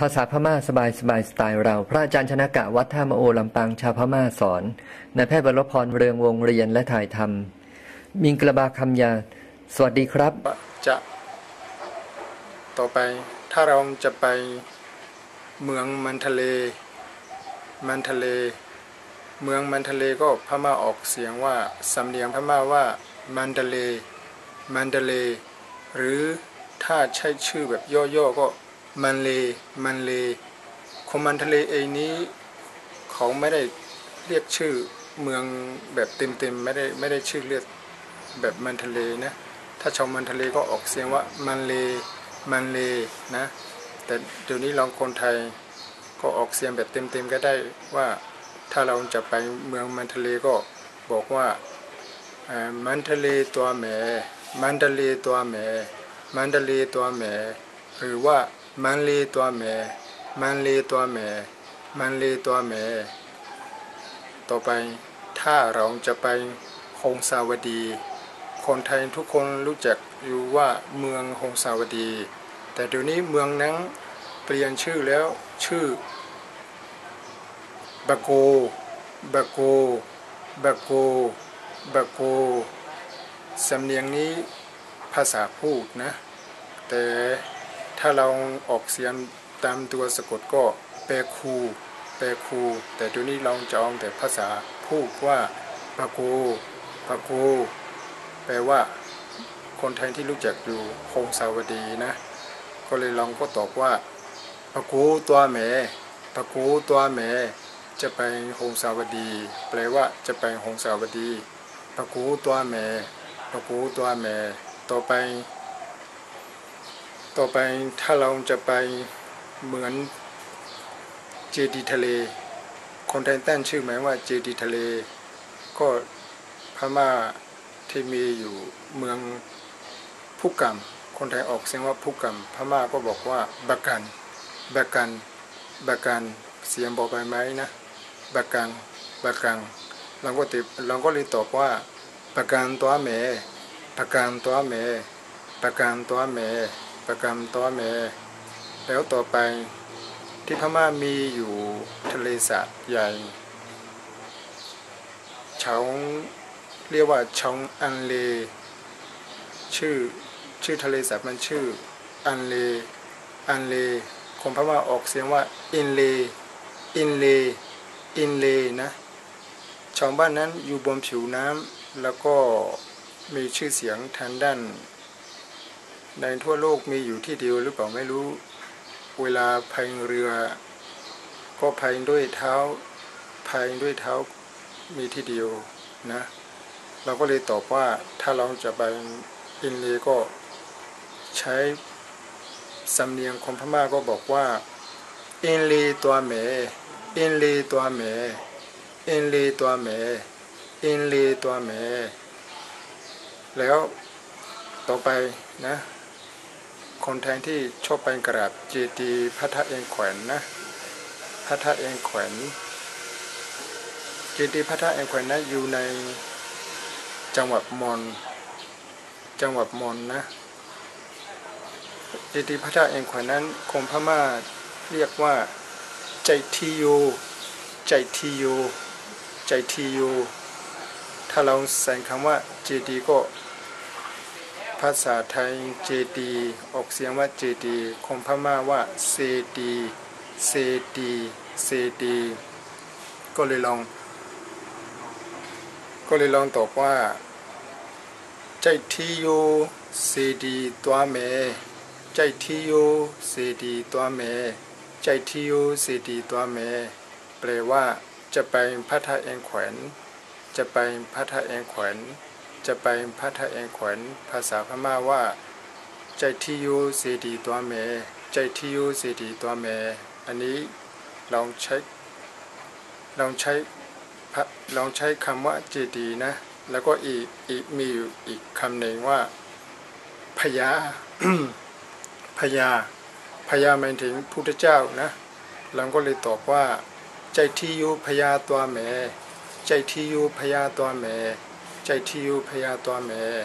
ภาษาพม่าสบายสบายสไตล์เรา พระอาจารย์ชนะกะวัดท่ามโอลำปางชาวพม่าสอนนายแพทย์บรพรเรืองวงเรียนและถ่ายทำมิงกระบาคำยา สวัสดีครับ จะ ต่อไปถ้าเราจะไปเมืองมันทะเล มันทะเล เมืองมันทะเลก็พม่าออกเสียงว่าสำเนียงพม่าว่ามันทะเล มันทะเล หรือถ้าใช้ชื่อแบบย่อๆก็ มันเลมันเลคนมันทะเลเองนี้เขาไม่ได้เรียกชื่อเมืองแบบเต็มๆไม่ได้ไม่ได้ชื่อเรียกแบบมันทะเลนะถ้าชาวมันทะเลก็ออกเสียงว่ามันเลมันเลนะแต่เดี๋ยวนี้ลองคนไทยก็ออกเสียงแบบเต็มๆก็ได้ว่าถ้าเราจะไปเมืองมันทะเลก็บอกว่ามันทะเลตัวแหมมันทะเลตัวแหมมันทะเลตัวแหมหรือว่า มันเลตัวแหมมันเลตัวแหมมันเลตัวแหมต่อไปถ้าเราจะไปคงสาวดี คนไทยทุกคนรู้จักอยู่ว่าเมืองหงสาวดี แต่เดี๋ยวนี้เมืองนั้นเปลี่ยนชื่อแล้วชื่อบาโกบาโกบาโกบาโกสำเนียงนี้ภาษาพูดนะ แต่ ถ้าเราออกเสียงตามตัวสะกดก็แปลคูแปลคู แต่เดี๋ยวนี้เราจะเอาแต่ภาษาพูดว่าบาโกบาโกแปลว่า คนไทยที่รู้จักอยู่คงสาวดีนะ ก็เลยลองก็ตอบว่าปะกูตัวแหมปะกูตัวแหมจะไปหงสาวดี แปลว่าจะไปหงสาวดีปะกูตัวแหมปะกูตัวแหมต่อไป ต่อไปถ้าเราจะไปเหมือนเจดีทะเล คนไทยตั้งชื่อหมายว่าเจดีทะเล ก็พม่าที่มีอยู่เมืองพุกรรม คนไทยออกเสียงว่าพุกรรม พม่าก็บอกว่าบักกันบักกันบักกันเสียงบอกไปไหมนะบักกันบักกันเราก็ติเราก็เลยตอบว่าบักกันตัวแม่บักกันตัวแม่บักกันตัวแม่ บักกันตัวแม แล้วต่อไปที่พม่ามีอยู่ทะเลสาบใหญ่ชาวเรียกว่าชองอันเล ชื่อชื่อทะเลสาบมันชื่ออันเลอันเลคนพม่าออกเสียงว่าอินเลอินเลอินเลนะชาวบ้านนั้นอยู่บนผิวน้ำแล้วก็มีชื่อเสียงทางด้าน ในทั่วโลกมีอยู่ที่เดียวหรือเปล่าไม่รู้ เวลาพายเรือ ก็พายด้วยเท้าพายด้วยเท้ามีที่เดียวนะ เราก็เลยตอบว่าถ้าเราจะไปอินเลก็ใช้สำเนียงคนพม่าก็บอกว่าอินเล သွားမယ် อินเล သွားမယ် อินเล သွားမယ် อินเล သွားမယ် แล้วต่อไปนะ คนไทยที่ชอบไปกราบเจดีย์พระธาตุเองแขวนนะพระธาตุเองแขวนเจดีย์พระธาตุเองแขวนนะอยู่ในจังหวัดมอนจังหวัดมอนนะเจดีย์พระธาตุเองแขวนนั้นคงพม่าเรียกว่าใจทีโยใจทีโยใจทีโยถ้าเราใส่คำว่าเจดีย์ก็ภาษาไทยเจดีย์ออกเสียงว่าเจดีคนพม่าว่า စေတီ စေတီ စေတီ ก็เลยลอง ก็เลยลองตอบว่าไจก์ทีโย စေတီ သွားမယ် ไจก์ทีโย စေတီ သွားမယ် ไจก์ทีโย စေတီ သွားမယ် แปลว่าจะไปพัทธเองแขวนจะไปพัทธเองแขวน จะไปพัทธเองขวนภาษาพม่าว่า ใจที่โยเซดีตัวเม ใจที่โยเซดีตัวเม อันนี้ลองใช้ลองใช้ลองใช้คำว่าเจดีนะ แล้วก็อีกอีกมีอยู่อีกคำหนึ่งว่าพญาพญาพญาหมายถึงพุทธเจ้านะเราก็เลยตอบว่า ใจที่อยู่พญาตัวแม่ใจที่อยู่พญาตัวแม่ ကြိုက်ထီယိုဖျားသွားမယ်